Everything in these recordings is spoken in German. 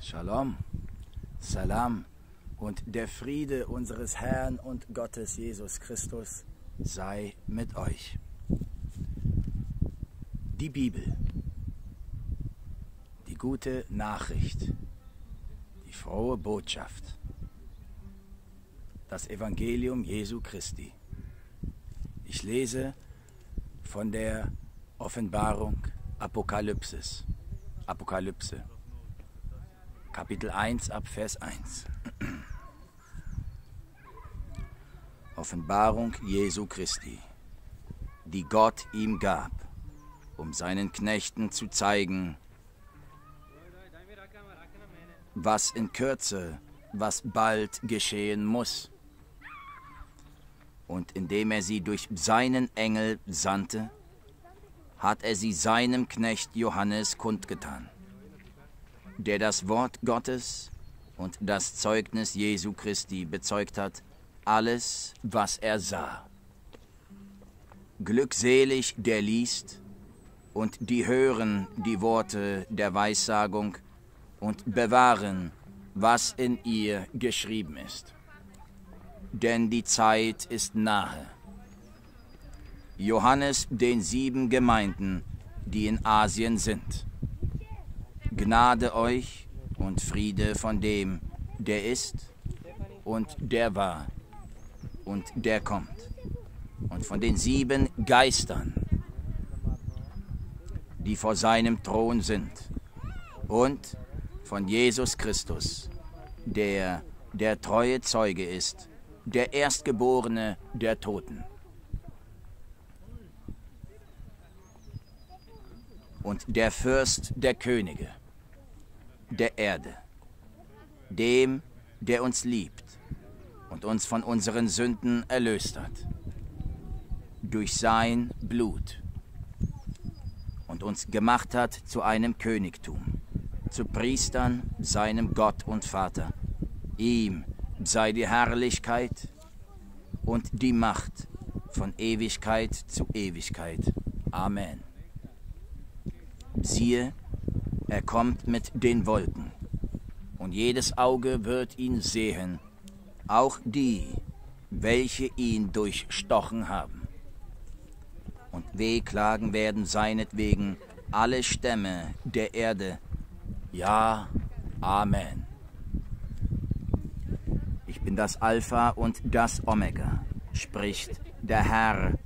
Shalom, Salam und der Friede unseres Herrn und Gottes Jesus Christus sei mit euch. Die Bibel, die gute Nachricht, die frohe Botschaft, das Evangelium Jesu Christi. Ich lese von der Offenbarung Apokalypsis, Apokalypse, Kapitel 1 ab Vers 1. Offenbarung Jesu Christi, die Gott ihm gab, um seinen Knechten zu zeigen, was in Kürze, was bald geschehen muss. Und indem er sie durch seinen Engel sandte, hat er sie seinem Knecht Johannes kundgetan, der das Wort Gottes und das Zeugnis Jesu Christi bezeugt hat, alles, was er sah. Glückselig der liest und die hören die Worte der Weissagung und bewahren, was in ihr geschrieben ist. Denn die Zeit ist nahe. Johannes den sieben Gemeinden, die in Asien sind. Gnade euch und Friede von dem, der ist und der war und der kommt. Und von den sieben Geistern, die vor seinem Thron sind. Und von Jesus Christus, der der treue Zeuge ist, der Erstgeborene der Toten. Und der Fürst der Könige der Erde, dem, der uns liebt und uns von unseren Sünden erlöst hat, durch sein Blut und uns gemacht hat zu einem Königtum, zu Priestern seinem Gott und Vater. Ihm sei die Herrlichkeit und die Macht von Ewigkeit zu Ewigkeit. Amen. Siehe, er kommt mit den Wolken, und jedes Auge wird ihn sehen, auch die, welche ihn durchstochen haben. Und wehklagen werden seinetwegen alle Stämme der Erde. Ja, Amen. Ich bin das Alpha und das Omega, spricht der Herr,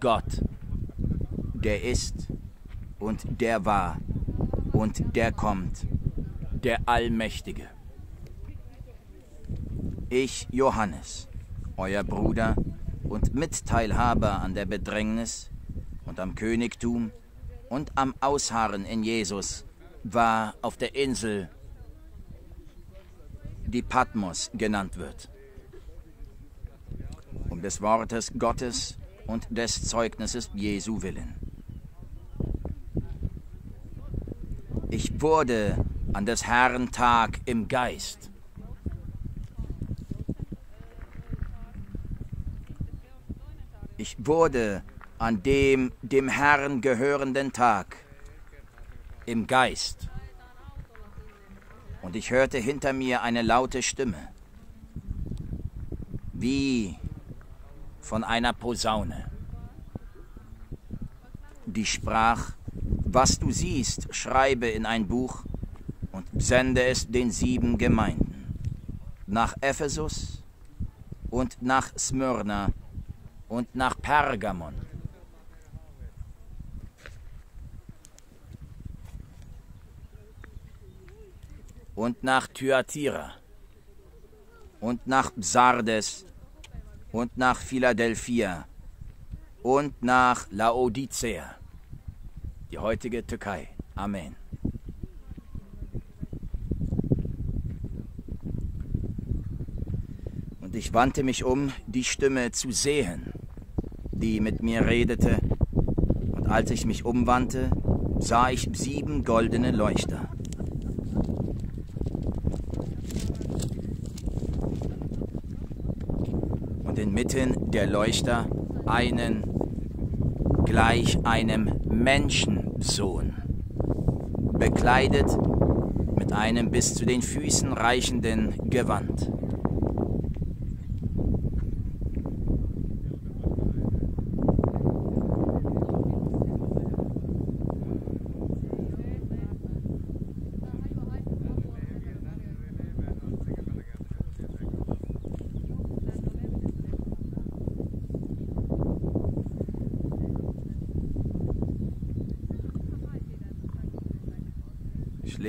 Gott, der ist und der war und der kommt, der Allmächtige. Ich, Johannes, euer Bruder und Mitteilhaber an der Bedrängnis und am Königtum und am Ausharren in Jesus, war auf der Insel, die Patmos genannt wird. Um des Wortes Gottes und des Zeugnisses Jesu willen. Ich wurde an des Herrn Tag im Geist. Ich wurde an dem dem Herrn gehörenden Tag im Geist. Und ich hörte hinter mir eine laute Stimme, wie von einer Posaune, die sprach, was du siehst, schreibe in ein Buch und sende es den sieben Gemeinden, nach Ephesus und nach Smyrna und nach Pergamon. Und nach Thyatira und nach Sardes und nach Philadelphia und nach Laodicea, die heutige Türkei. Amen. Und ich wandte mich um, die Stimme zu sehen, die mit mir redete, und als ich mich umwandte, sah ich sieben goldene Leuchter. Und inmitten der Leuchter einen gleich einem Menschensohn, bekleidet mit einem bis zu den Füßen reichenden Gewand.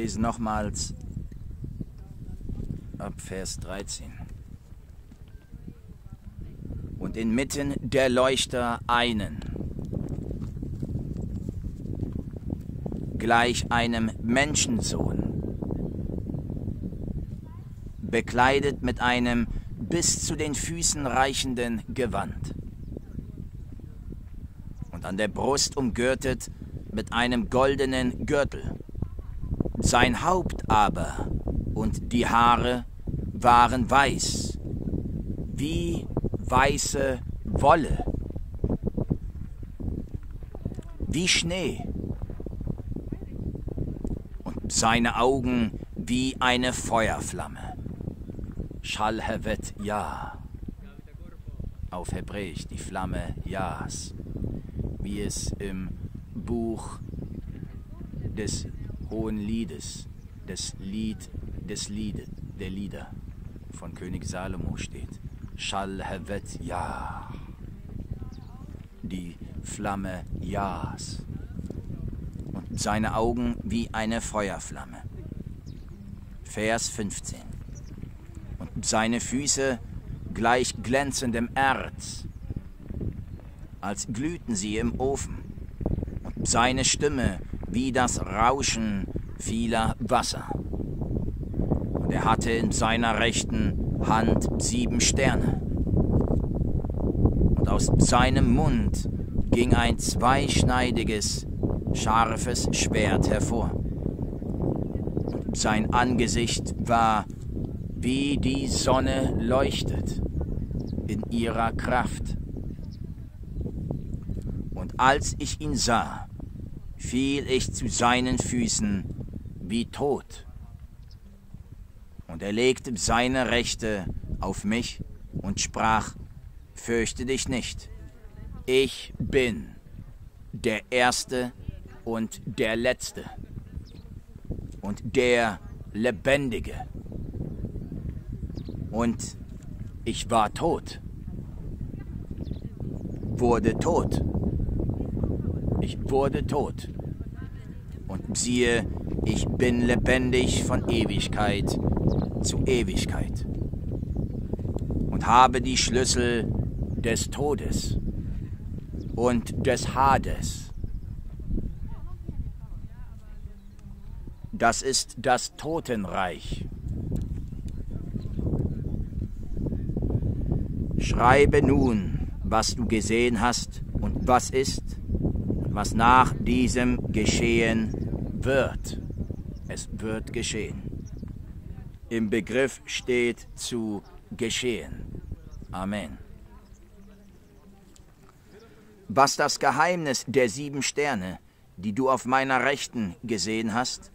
Ich lese nochmals ab Vers 13. Und inmitten der Leuchter einen, gleich einem Menschensohn, bekleidet mit einem bis zu den Füßen reichenden Gewand und an der Brust umgürtet mit einem goldenen Gürtel. Sein Haupt aber und die Haare waren weiß, wie weiße Wolle, wie Schnee, und seine Augen wie eine Feuerflamme. Schalhevet Ja. Auf Hebräisch die Flamme Jas, wie es im Buch des Hohen Liedes, des Lied des Liedes, der Lieder von König Salomo steht. Shal Hevet Ja. Die Flamme Jas. Und seine Augen wie eine Feuerflamme. Vers 15. Und seine Füße gleich glänzendem Erz, als glühten sie im Ofen. Und seine Stimme wie das Rauschen vieler Wasser. Und er hatte in seiner rechten Hand sieben Sterne. Und aus seinem Mund ging ein zweischneidiges, scharfes Schwert hervor. Und sein Angesicht war wie die Sonne leuchtet in ihrer Kraft. Und als ich ihn sah, fiel ich zu seinen Füßen wie tot. Und er legte seine Rechte auf mich und sprach, Fürchte dich nicht, ich bin der Erste und der Letzte und der Lebendige. Und ich war tot, wurde tot ich wurde tot. Und siehe, ich bin lebendig von Ewigkeit zu Ewigkeit und habe die Schlüssel des Todes und des Hades. Das ist das Totenreich. Schreibe nun, was du gesehen hast und was ist was nach diesem geschehen wird. Es wird geschehen. Im Begriff steht zu geschehen. Amen. Was das Geheimnis der sieben Sterne, die du auf meiner Rechten gesehen hast,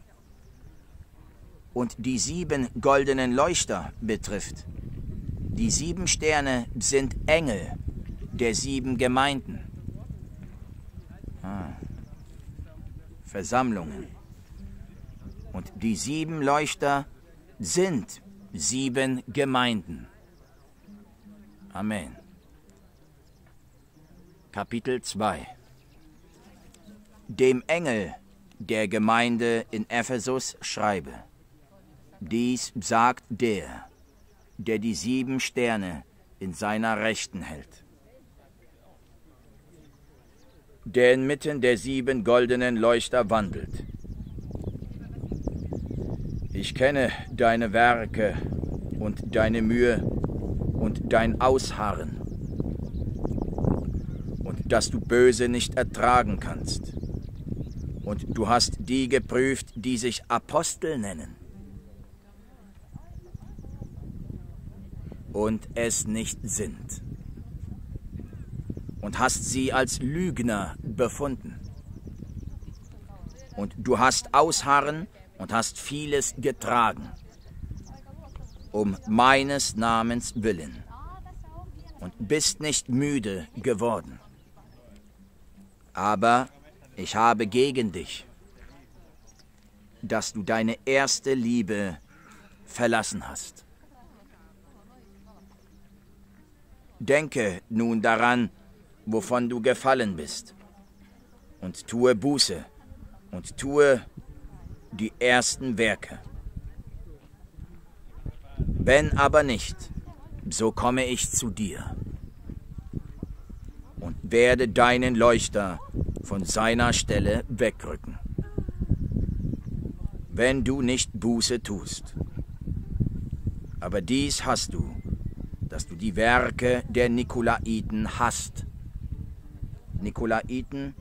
und die sieben goldenen Leuchter betrifft, die sieben Sterne sind Engel der sieben Gemeinden Versammlungen. Und die sieben Leuchter sind sieben Gemeinden. Amen. Kapitel 2 Dem Engel der Gemeinde in Ephesus schreibe, dies sagt der, der die sieben Sterne in seiner Rechten hält der inmitten der sieben goldenen Leuchter wandelt. Ich kenne deine Werke und deine Mühe und dein Ausharren und dass du Böse nicht ertragen kannst. Und du hast die geprüft, die sich Apostel nennen. Und es nicht sind und hast sie als Lügner befunden. Und du hast Ausharren und hast vieles getragen, um meines Namens willen, und bist nicht müde geworden. Aber ich habe gegen dich, dass du deine erste Liebe verlassen hast. Denke nun daran, wovon du gefallen bist, und tue Buße und tue die ersten Werke. Wenn aber nicht, so komme ich zu dir und werde deinen Leuchter von seiner Stelle wegrücken. Wenn du nicht Buße tust. Aber dies hast du, dass du die Werke der Nikolaiten hast. Nikolaiten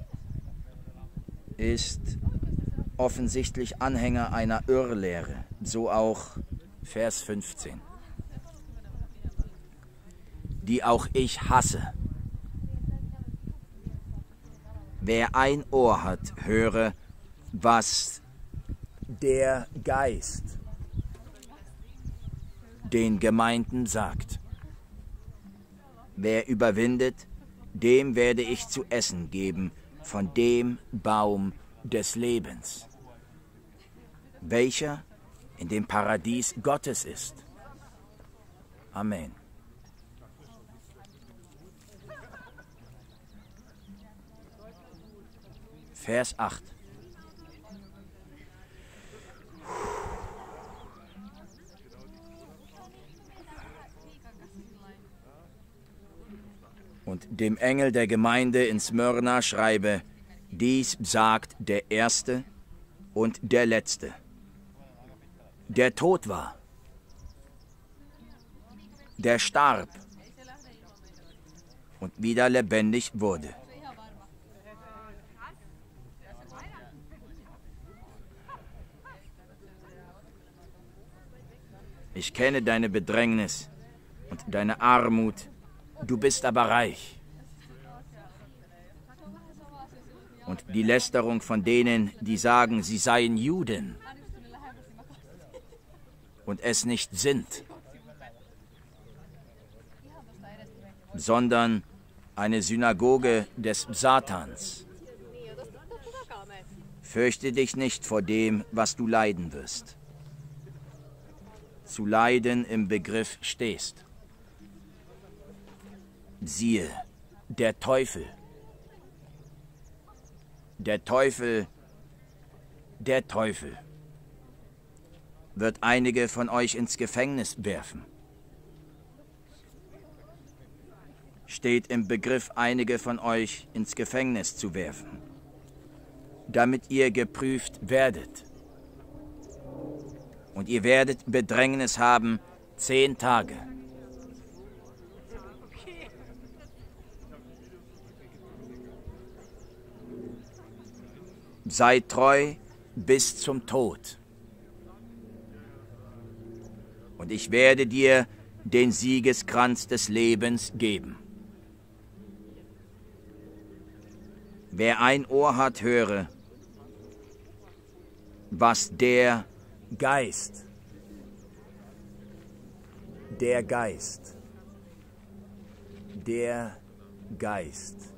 ist offensichtlich Anhänger einer Irrlehre, so auch Vers 15, die auch ich hasse. Wer ein Ohr hat, höre, was der Geist den Gemeinden sagt. Wer überwindet, dem werde ich zu essen geben von dem Baum des Lebens, welcher in dem Paradies Gottes ist. Amen. Vers 8. Und dem Engel der Gemeinde in Smyrna schreibe, dies sagt der Erste und der Letzte, der tot war, der starb und wieder lebendig wurde. Ich kenne deine Bedrängnis und deine Armut, du bist aber reich. Und die Lästerung von denen, die sagen, sie seien Juden und es nicht sind, sondern eine Synagoge des Satans. Fürchte dich nicht vor dem, was du leiden wirst. Zu leiden im Begriff stehst. Siehe, der Teufel der Teufel, der Teufel wird einige von euch ins Gefängnis werfen. Steht im Begriff, einige von euch ins Gefängnis zu werfen, damit ihr geprüft werdet. Und ihr werdet Bedrängnis haben zehn Tage. Sei treu bis zum Tod. Und ich werde dir den Siegeskranz des Lebens geben. Wer ein Ohr hat, höre, was der Geist, der Geist, der Geist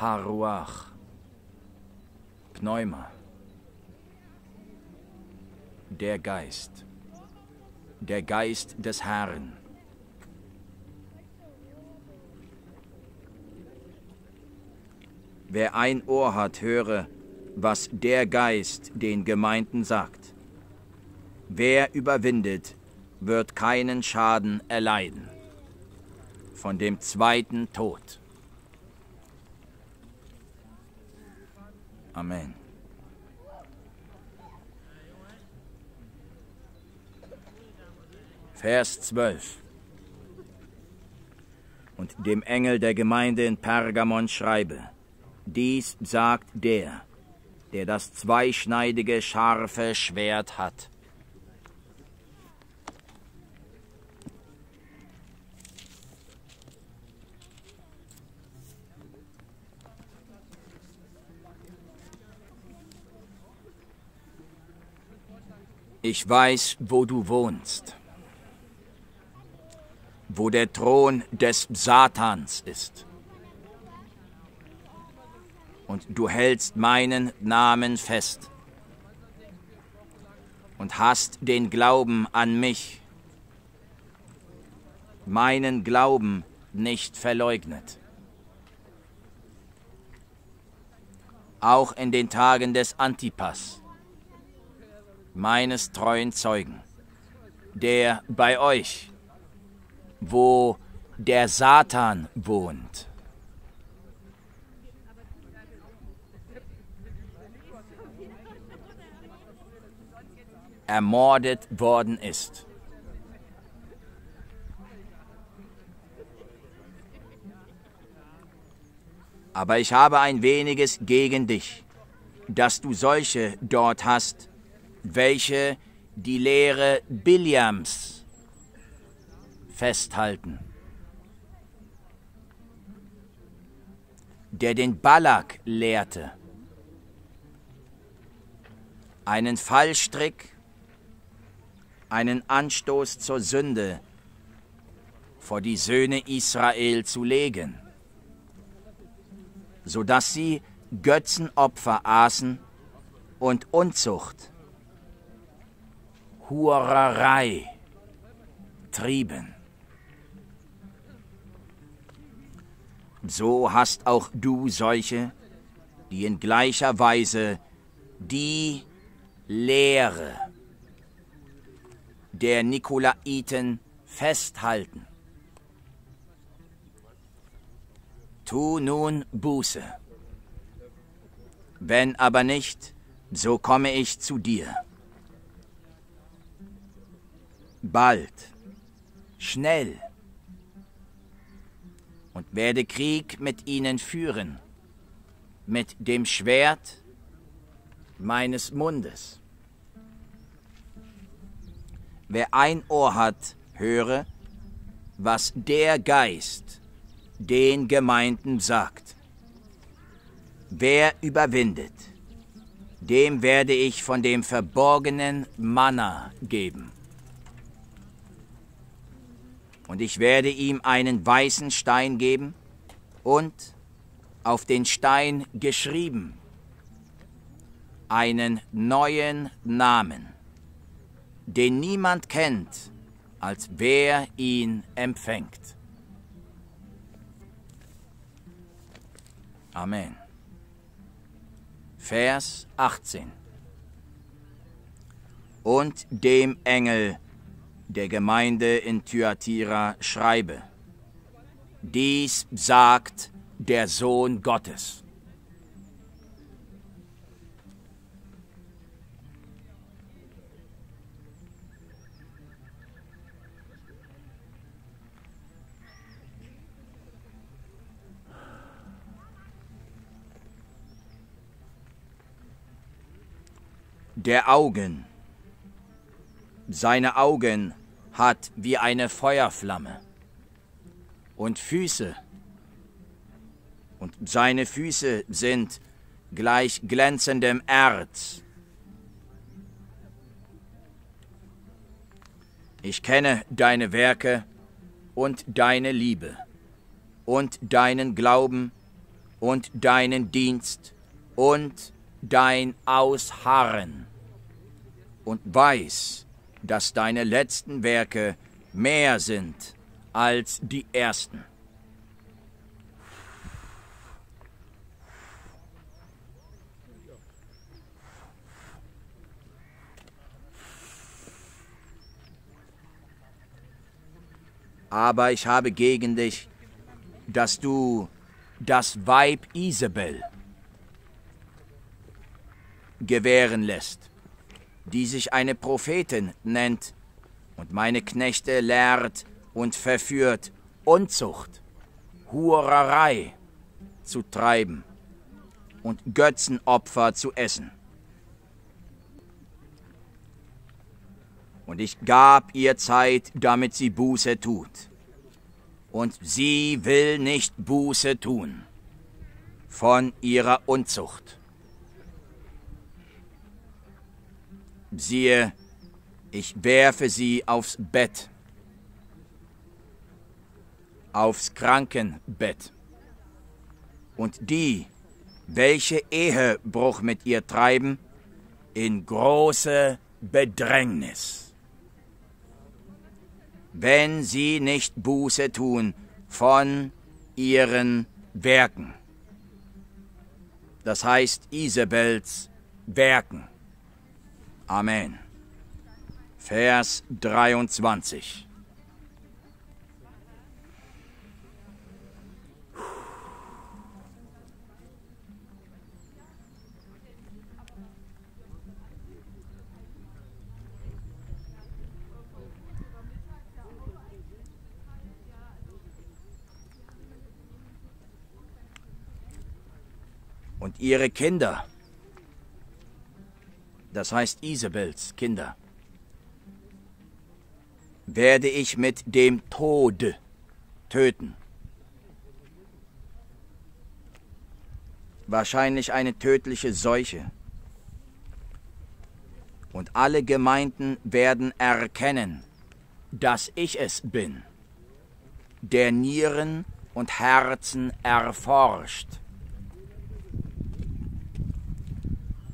Haruach, Pneuma, der Geist, der Geist des Herrn. Wer ein Ohr hat, höre, was der Geist den Gemeinden sagt. Wer überwindet, wird keinen Schaden erleiden. Von dem zweiten Tod. Amen. Vers 12. Und dem Engel der Gemeinde in Pergamon schreibe, dies sagt der, der das zweischneidige, scharfe Schwert hat. Ich weiß, wo du wohnst, wo der Thron des Satans ist. Und du hältst meinen Namen fest und hast den Glauben an mich, meinen Glauben nicht verleugnet. Auch in den Tagen des Antipas meines treuen Zeugen, der bei euch, wo der Satan wohnt, ermordet worden ist. Aber ich habe ein weniges gegen dich, dass du solche dort hast, welche die Lehre Biliams festhalten, der den Balak lehrte, einen Fallstrick, einen Anstoß zur Sünde vor die Söhne Israel zu legen, so dass sie Götzenopfer aßen und Unzucht Hurerei trieben. So hast auch du solche, die in gleicher Weise die Lehre der Nikolaiten festhalten. Tu nun Buße. Wenn aber nicht, so komme ich zu dir bald, schnell und werde Krieg mit ihnen führen, mit dem Schwert meines Mundes. Wer ein Ohr hat, höre, was der Geist den Gemeinden sagt. Wer überwindet, dem werde ich von dem verborgenen Manna geben und ich werde ihm einen weißen Stein geben und auf den Stein geschrieben einen neuen Namen, den niemand kennt, als wer ihn empfängt. Amen. Vers 18. Und dem Engel der Gemeinde in Thyatira schreibe. Dies sagt der Sohn Gottes. Der Augen. Seine Augen hat wie eine Feuerflamme und Füße, und seine Füße sind gleich glänzendem Erz. Ich kenne deine Werke und deine Liebe und deinen Glauben und deinen Dienst und dein Ausharren und weiß, dass deine letzten Werke mehr sind als die ersten. Aber ich habe gegen dich, dass du das Weib Isabel gewähren lässt die sich eine Prophetin nennt und meine Knechte lehrt und verführt, Unzucht, Hurerei zu treiben und Götzenopfer zu essen. Und ich gab ihr Zeit, damit sie Buße tut. Und sie will nicht Buße tun von ihrer Unzucht. Siehe, Ich werfe sie aufs Bett, aufs Krankenbett. Und die, welche Ehebruch mit ihr treiben, in große Bedrängnis. Wenn sie nicht Buße tun von ihren Werken. Das heißt Isabels Werken. Amen. Vers 23. und ihre Kinder, das heißt Isabels Kinder, werde ich mit dem Tode töten. Wahrscheinlich eine tödliche Seuche. Und alle Gemeinden werden erkennen, dass ich es bin, der Nieren und Herzen erforscht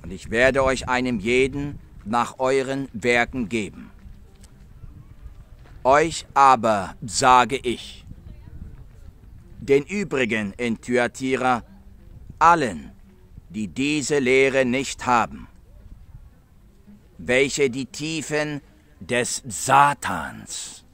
und ich werde euch einem jeden nach euren Werken geben. Euch aber sage ich, den übrigen in Thyatira, allen, die diese Lehre nicht haben, welche die Tiefen des Satans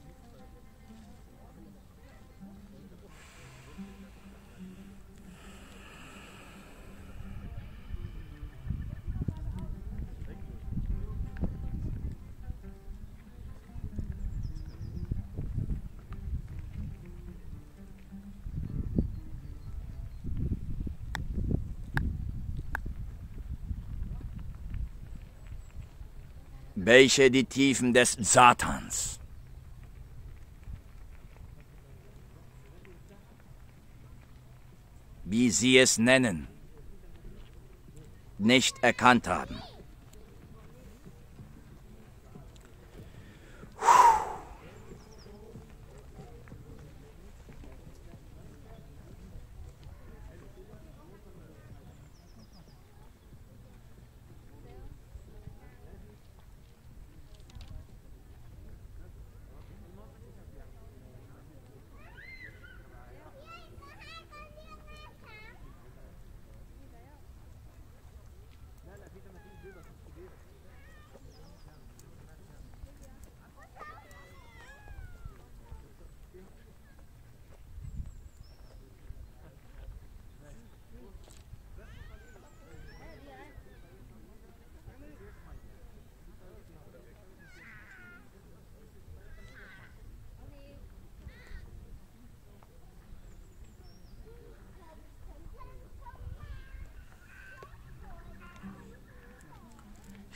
welche die Tiefen des Satans. Wie sie es nennen, nicht erkannt haben.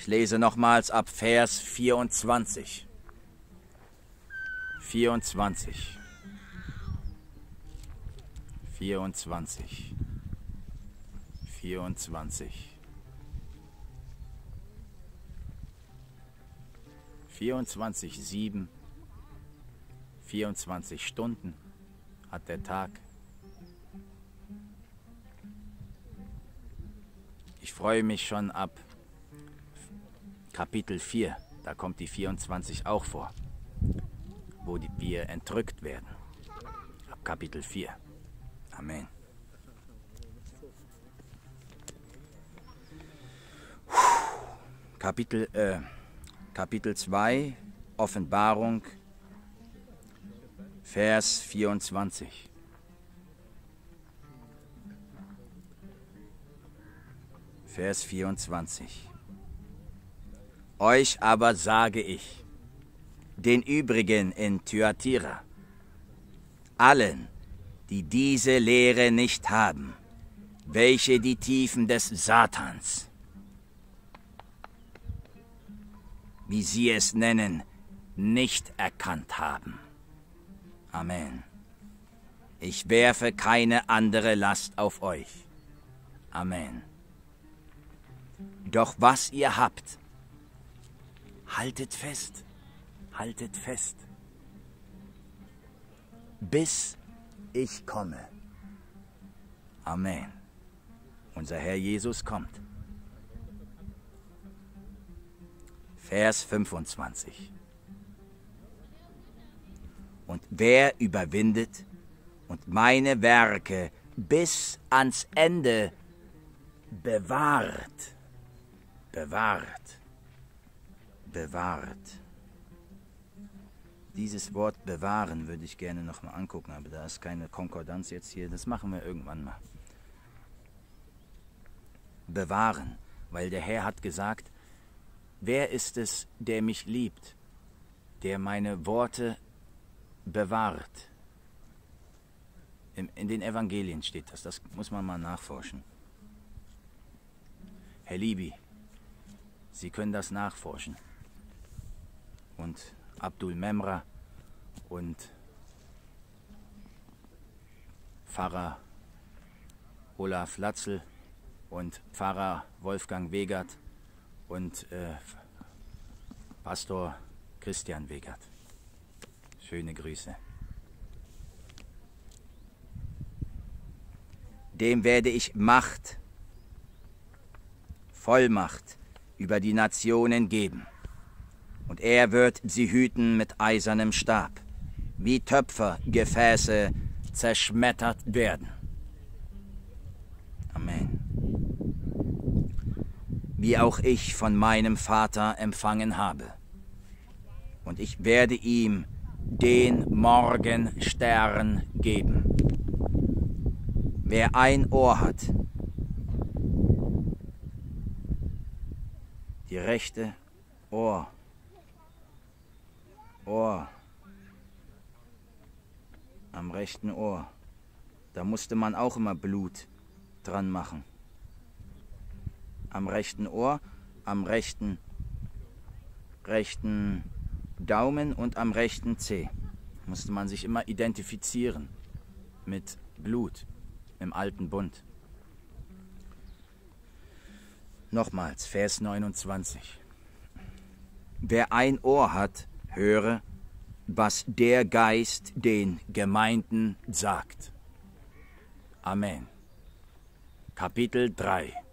Lese nochmals ab Vers 24. 24. 24. 24. 24, 7, 24 Stunden hat der Tag. Ich freue mich schon ab Kapitel 4, da kommt die 24 auch vor, wo wir entrückt werden. Ab Kapitel 4. Amen. Kapitel, äh, Kapitel 2, Offenbarung, Vers 24. Vers 24. Euch aber sage ich, den übrigen in Thyatira, allen, die diese Lehre nicht haben, welche die Tiefen des Satans, wie sie es nennen, nicht erkannt haben. Amen. Ich werfe keine andere Last auf euch. Amen. Doch was ihr habt, Haltet fest, haltet fest, bis ich komme. Amen. Unser Herr Jesus kommt. Vers 25. Und wer überwindet und meine Werke bis ans Ende bewahrt, bewahrt, bewahrt. Dieses Wort bewahren würde ich gerne nochmal angucken, aber da ist keine Konkordanz jetzt hier. Das machen wir irgendwann mal. Bewahren, weil der Herr hat gesagt, wer ist es, der mich liebt, der meine Worte bewahrt? In den Evangelien steht das, das muss man mal nachforschen. Herr Libi, Sie können das nachforschen. Und Abdul Memra und Pfarrer Olaf Latzel und Pfarrer Wolfgang Wegert und äh, Pastor Christian Wegert. Schöne Grüße. Dem werde ich Macht Vollmacht über die Nationen geben. Und er wird sie hüten mit eisernem Stab, wie Töpfergefäße zerschmettert werden. Amen. Wie auch ich von meinem Vater empfangen habe. Und ich werde ihm den Morgenstern geben. Wer ein Ohr hat, Die rechte Ohr. Ohr. Am rechten Ohr. Da musste man auch immer Blut dran machen. Am rechten Ohr, am rechten, rechten Daumen und am rechten Zeh musste man sich immer identifizieren mit Blut im alten Bund. Nochmals, Vers 29. Wer ein Ohr hat, höre, was der Geist den Gemeinden sagt. Amen. Kapitel 3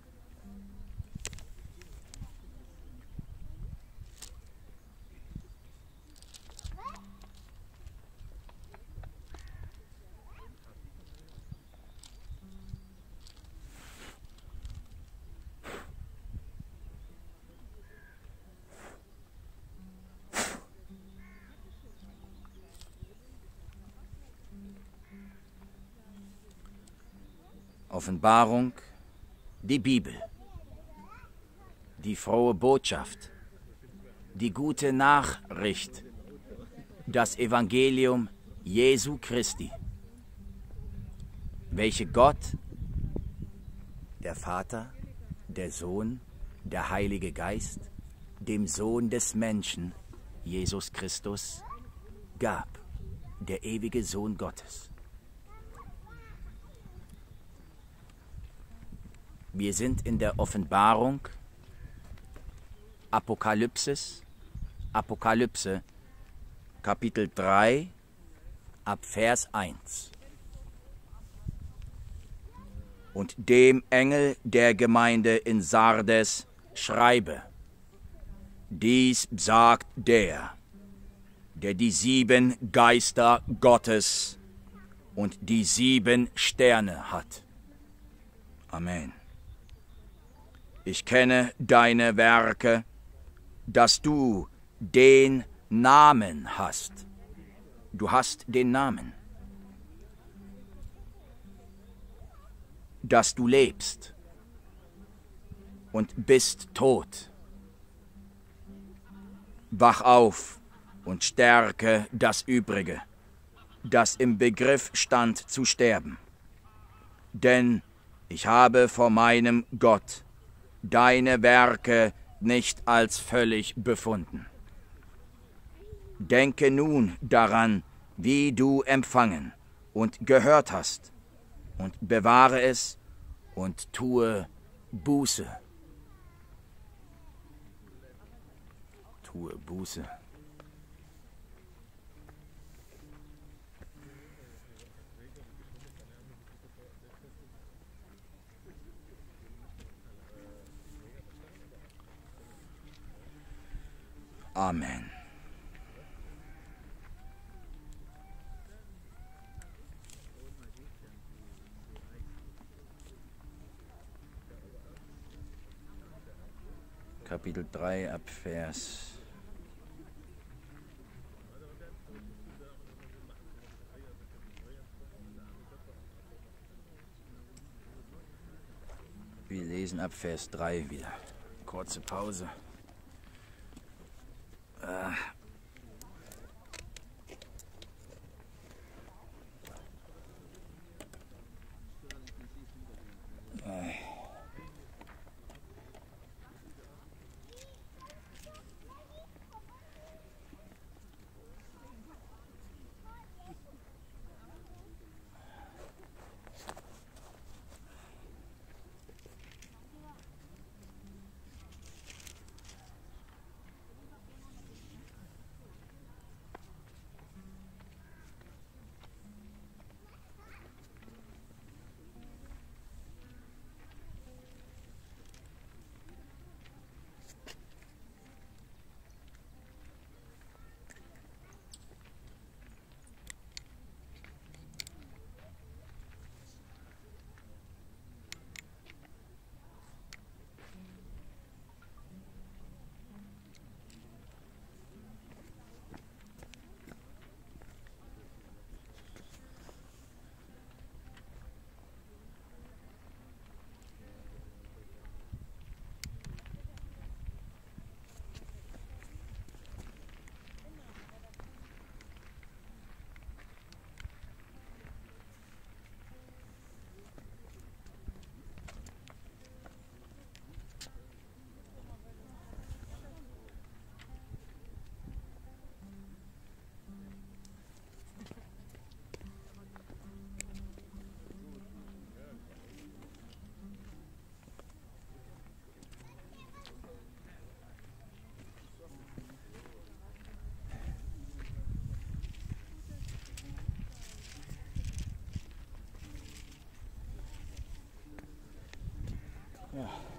Offenbarung, die Bibel, die frohe Botschaft, die gute Nachricht, das Evangelium Jesu Christi, welche Gott, der Vater, der Sohn, der Heilige Geist, dem Sohn des Menschen, Jesus Christus, gab, der ewige Sohn Gottes. Wir sind in der Offenbarung, Apokalypsis, Apokalypse, Kapitel 3, ab Vers 1. Und dem Engel der Gemeinde in Sardes schreibe, dies sagt der, der die sieben Geister Gottes und die sieben Sterne hat. Amen. Ich kenne deine Werke, dass du den Namen hast. Du hast den Namen. Dass du lebst und bist tot. Wach auf und stärke das Übrige, das im Begriff stand zu sterben. Denn ich habe vor meinem Gott deine Werke nicht als völlig befunden. Denke nun daran, wie du empfangen und gehört hast, und bewahre es und tue Buße. tue Buße. Amen. Kapitel 3 ab Vers Wir lesen ab Vers 3 wieder. Kurze Pause. Yeah.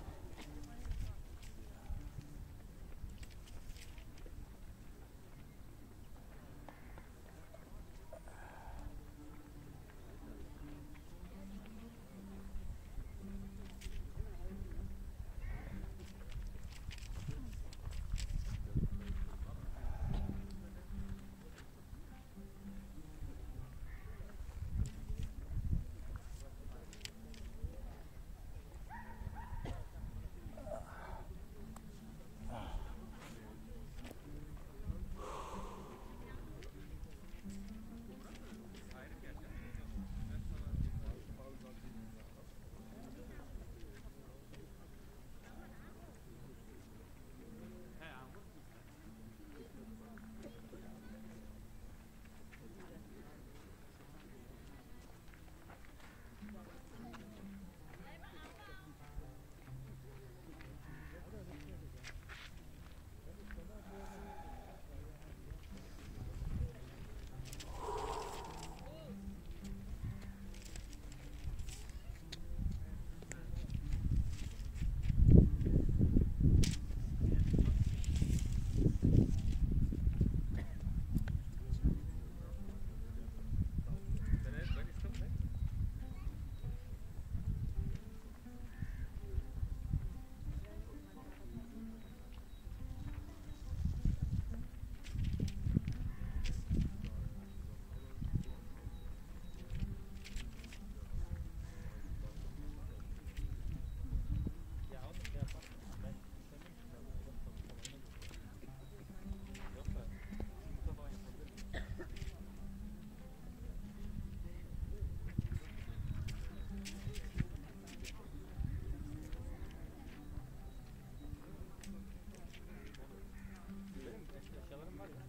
var mı?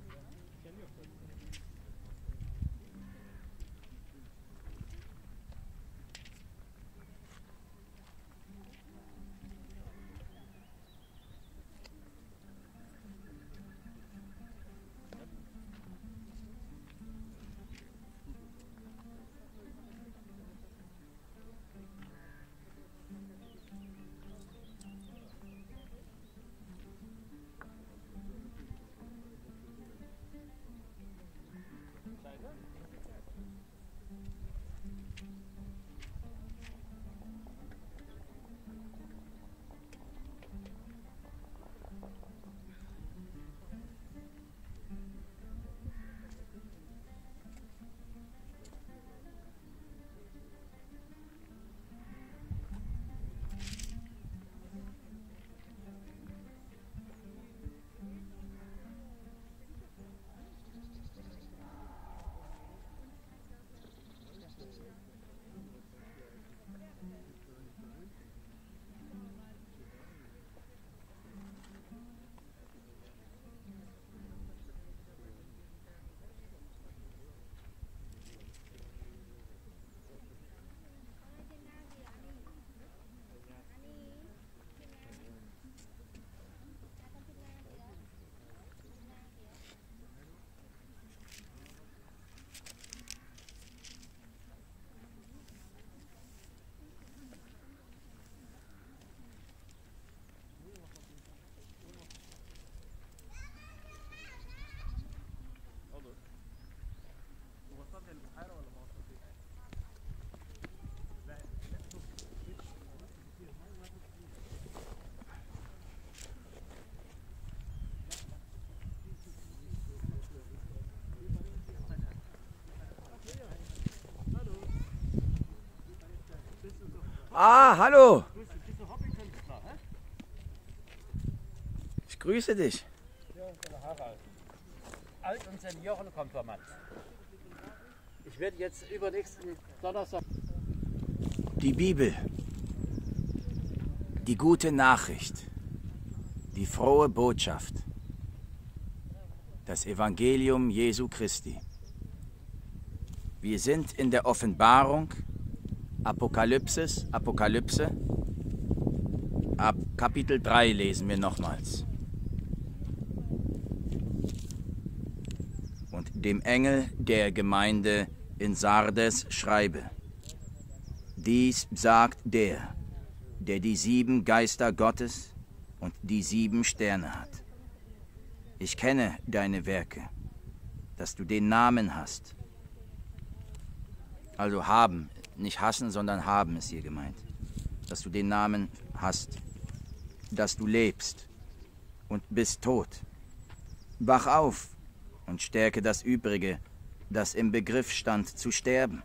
Ah, hallo. Ich grüße dich. Alt- und Seniorenkonfirmand. Ich werde jetzt übernächsten Donnerstag. Die Bibel. Die gute Nachricht. Die frohe Botschaft. Das Evangelium Jesu Christi. Wir sind in der Offenbarung, Apokalypsis, Apokalypse. Ab Kapitel 3 lesen wir nochmals. Und dem Engel der Gemeinde in Sardes schreibe. Dies sagt der, der die sieben Geister Gottes und die sieben Sterne hat. Ich kenne deine Werke, dass du den Namen hast. Also haben, nicht hassen, sondern haben ist hier gemeint. Dass du den Namen hast, dass du lebst und bist tot. Wach auf und stärke das Übrige, das im Begriff stand zu sterben.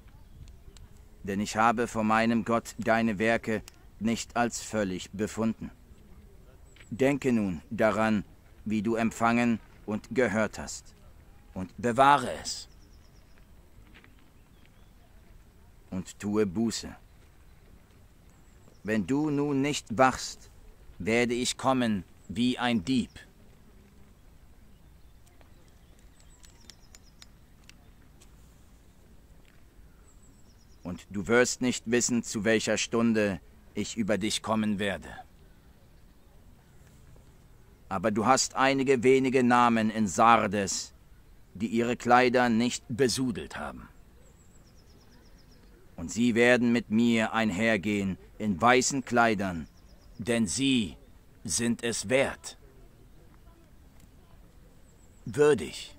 Denn ich habe vor meinem Gott deine Werke nicht als völlig befunden. Denke nun daran, wie du empfangen und gehört hast, und bewahre es. Und tue Buße. Wenn du nun nicht wachst, werde ich kommen wie ein Dieb. Und du wirst nicht wissen, zu welcher Stunde ich über dich kommen werde. Aber du hast einige wenige Namen in Sardes, die ihre Kleider nicht besudelt haben. Und sie werden mit mir einhergehen in weißen Kleidern, denn sie sind es wert. Würdig.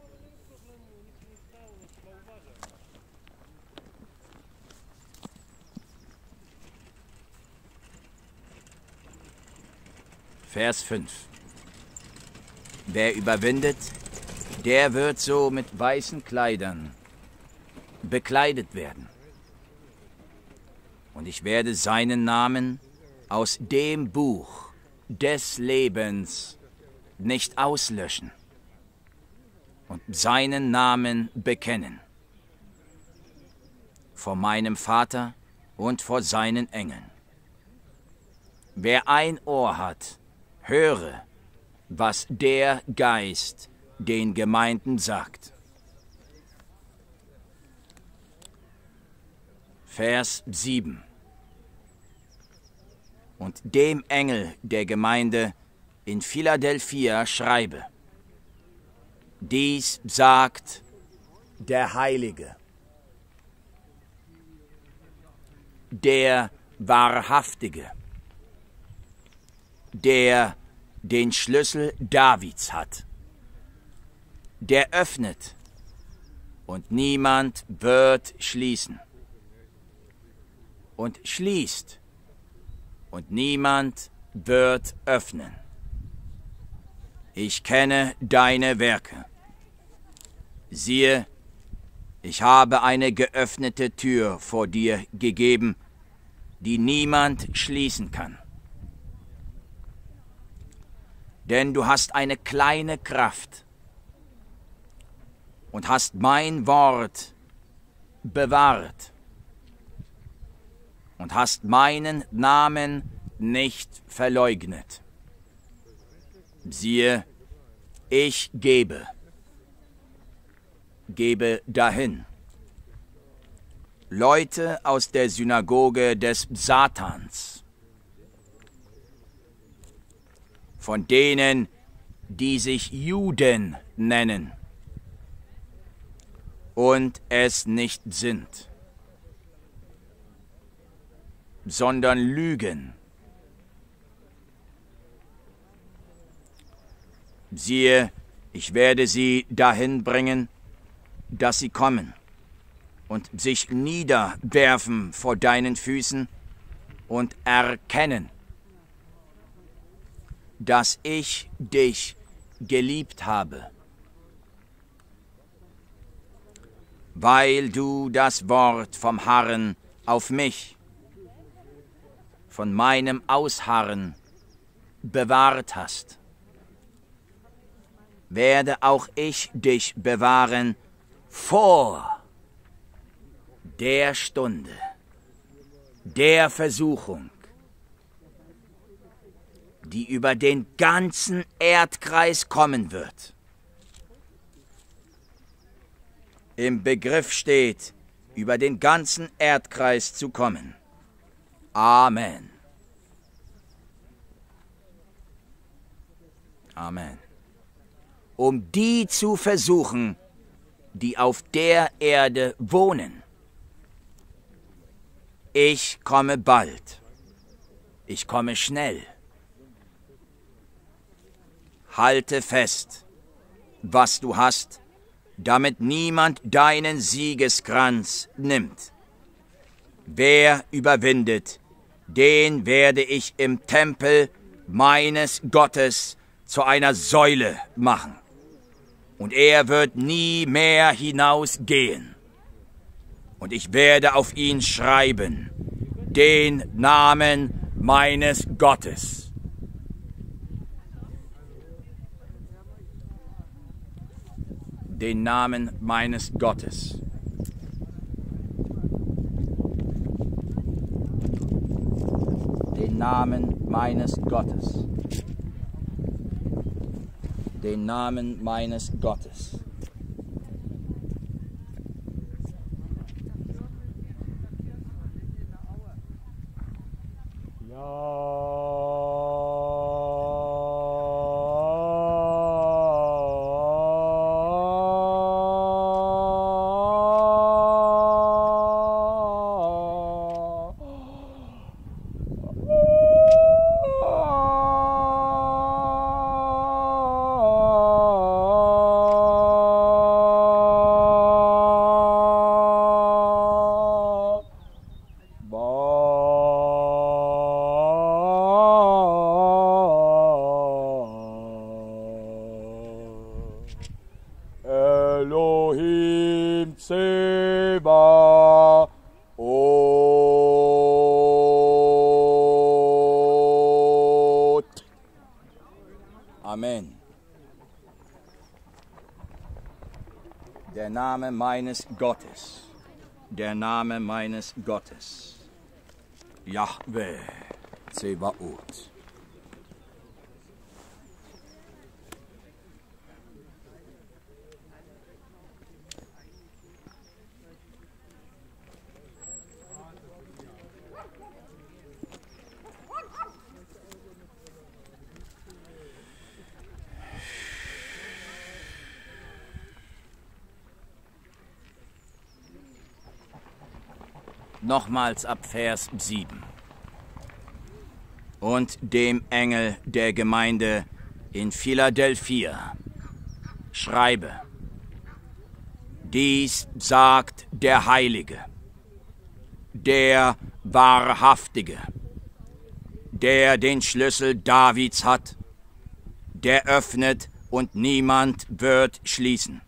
Vers 5. Wer überwindet, der wird so mit weißen Kleidern bekleidet werden. Und ich werde seinen Namen aus dem Buch des Lebens nicht auslöschen und seinen Namen bekennen vor meinem Vater und vor seinen Engeln. Wer ein Ohr hat, höre, was der Geist den Gemeinden sagt. Vers 7 Und dem Engel der Gemeinde in Philadelphia schreibe, dies sagt der Heilige, der Wahrhaftige, der den Schlüssel Davids hat, der öffnet und niemand wird schließen und schließt und niemand wird öffnen. Ich kenne deine Werke. Siehe, ich habe eine geöffnete Tür vor dir gegeben, die niemand schließen kann. Denn du hast eine kleine Kraft und hast mein Wort bewahrt und hast meinen Namen nicht verleugnet. Siehe, ich gebe, gebe dahin. Leute aus der Synagoge des Satans, von denen, die sich Juden nennen und es nicht sind, sondern lügen. Siehe, ich werde sie dahin bringen, dass sie kommen und sich niederwerfen vor deinen Füßen und erkennen, dass ich dich geliebt habe, weil du das Wort vom Herrn auf mich, von meinem Ausharren bewahrt hast, werde auch ich dich bewahren vor der Stunde, der Versuchung, die über den ganzen Erdkreis kommen wird. Im Begriff steht, über den ganzen Erdkreis zu kommen. Amen. Amen. Um die zu versuchen, die auf der Erde wohnen. Ich komme bald. Ich komme schnell. Halte fest, was du hast, damit niemand deinen Siegeskranz nimmt. Wer überwindet, den werde ich im Tempel meines Gottes zu einer Säule machen. Und er wird nie mehr hinausgehen. Und ich werde auf ihn schreiben, den Namen meines Gottes. Den Namen meines Gottes. Den Namen meines Gottes den Namen meines Gottes. Meines Gottes. Der Name meines Gottes. Yahweh Zebaoth. Nochmals ab Vers 7. Und dem Engel der Gemeinde in Philadelphia schreibe, dies sagt der Heilige, der Wahrhaftige, der den Schlüssel Davids hat, der öffnet und niemand wird schließen,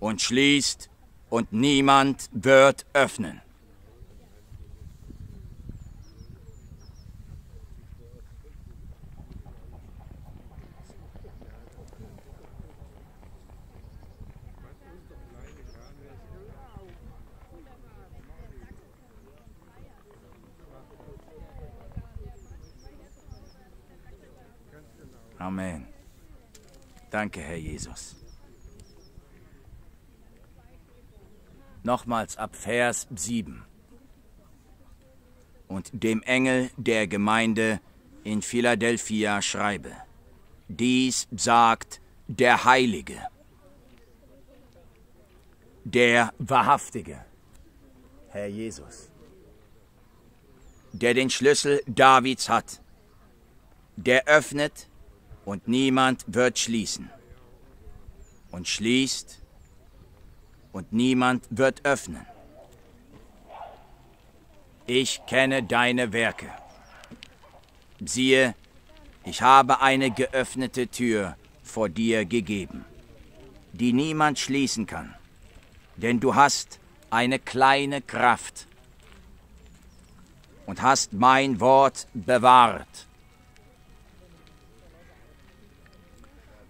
und schließt und niemand wird öffnen. Amen. Danke, Herr Jesus. Nochmals ab Vers 7. Und dem Engel der Gemeinde in Philadelphia schreibe, dies sagt der Heilige, der Wahrhaftige, Herr Jesus, der den Schlüssel Davids hat, der öffnet und niemand wird schließen. Und schließt und niemand wird öffnen. Ich kenne deine Werke. Siehe, ich habe eine geöffnete Tür vor dir gegeben, die niemand schließen kann, denn du hast eine kleine Kraft. und hast mein Wort bewahrt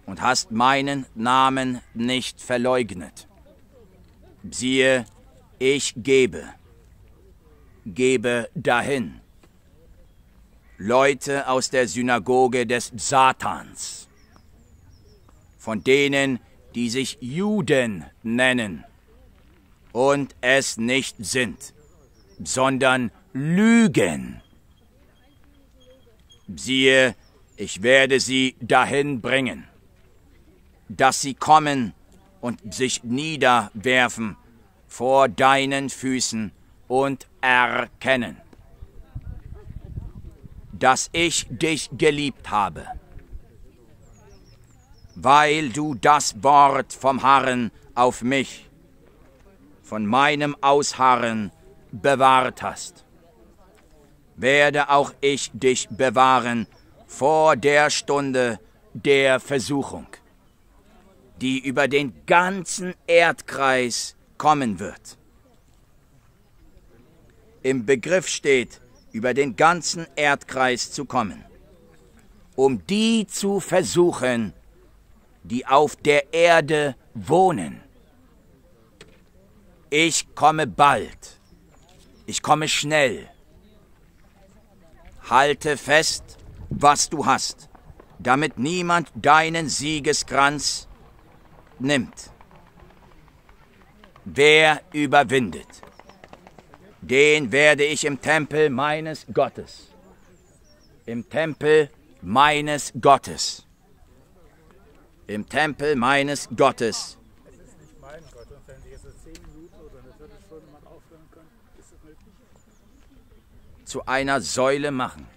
und hast meinen Namen nicht verleugnet. Siehe, ich gebe, gebe dahin. Leute aus der Synagoge des Satans, von denen, die sich Juden nennen und es nicht sind, sondern lügen. Siehe, ich werde sie dahin bringen, dass sie kommen und sich niederwerfen vor deinen Füßen und erkennen, dass ich dich geliebt habe, weil du das Wort vom Harren auf mich, von meinem Ausharren bewahrt hast. Werde auch ich dich bewahren vor der Stunde der Versuchung die über den ganzen Erdkreis kommen wird. Im Begriff steht, über den ganzen Erdkreis zu kommen, um die zu versuchen, die auf der Erde wohnen. Ich komme bald, ich komme schnell. Halte fest, was du hast, damit niemand deinen Siegeskranz nimmt. Wer überwindet, den werde ich im Tempel meines Gottes, im Tempel meines Gottes, im Tempel meines Gottes. Zu einer Säule machen.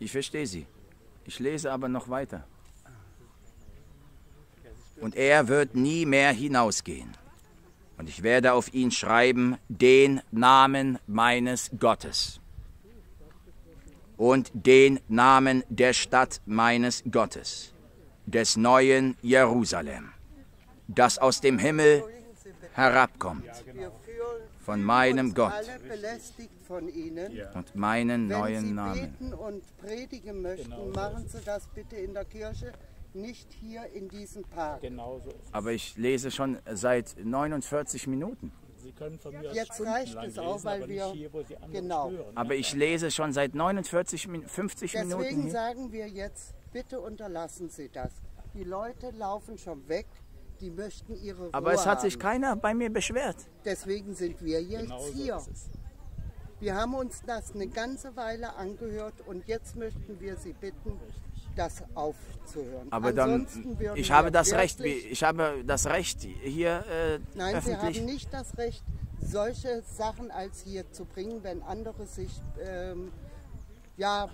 Ich verstehe Sie. Ich lese aber noch weiter. Und er wird nie mehr hinausgehen. Und ich werde auf ihn schreiben den Namen meines Gottes und den Namen der Stadt meines Gottes, des neuen Jerusalem, das aus dem Himmel herabkommt, von meinem Gott alle belästigt von Ihnen. und meinen Wenn neuen Sie Namen. beten und predigen möchten, machen Sie das bitte in der Kirche, nicht hier in diesem Park. Genau so ist es. Aber ich lese schon seit 49 Minuten. Sie können von mir aus Jetzt reicht es auch, weil wir- hier, wo Sie andere genau. stören. Aber ich lese schon seit 49, Min- 50 Minuten Deswegen sagen wir jetzt, bitte unterlassen Sie das. Die Leute laufen schon weg, die möchten ihre Ruhe Aber es hat sich haben. keiner bei mir beschwert. Deswegen sind wir jetzt Genau so hier. Wir haben uns das eine ganze Weile angehört und jetzt möchten wir Sie bitten, das aufzuhören. Aber dann, Ansonsten ich wir habe das Recht, ich habe das Recht hier äh, Nein, Sie öffentlich. haben nicht das Recht, solche Sachen als hier zu bringen, wenn andere sich, ähm, ja,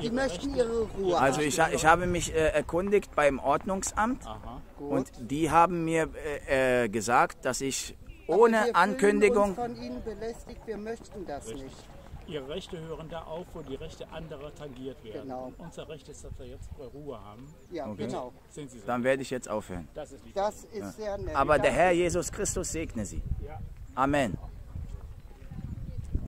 die möchten ihre Ruhe Also ich, ich habe mich äh, erkundigt beim Ordnungsamt Aha. und die haben mir äh, äh, gesagt, dass ich Aber ohne wir fühlen Ankündigung, Uns von Ihnen belästigt, wir möchten das nicht. Ihre Rechte hören da auf, wo die Rechte anderer tangiert werden. Genau. Und unser Recht ist, dass wir jetzt Ruhe haben. Ja, genau. Sind Sie so? dann werde ich jetzt aufhören. Das ist. Das ist sehr nett. Aber der. Herr Jesus Christus segne Sie. Ja. Amen.